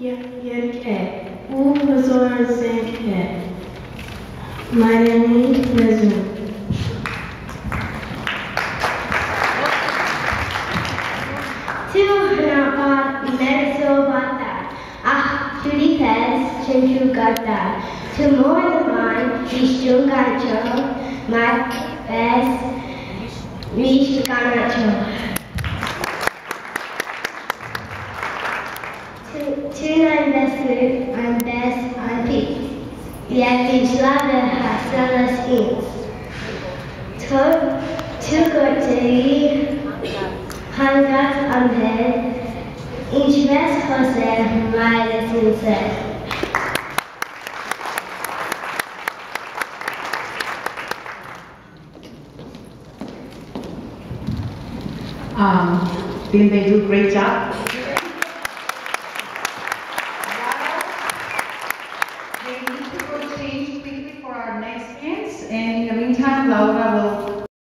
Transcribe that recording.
yerke u hazor zenke Manani Nazum Tuhnapa Mesobata Ah Tudites Chenchugata Tumornaman Vishungacho Mates Vishkanacho Tunan Vesu Andes Anti Yakislava Hasalas Ins Tugotiri Hangat Amped Inchves Jose Miles Inset Um, didn't they do a great job? They need to go change quickly for our next dance, and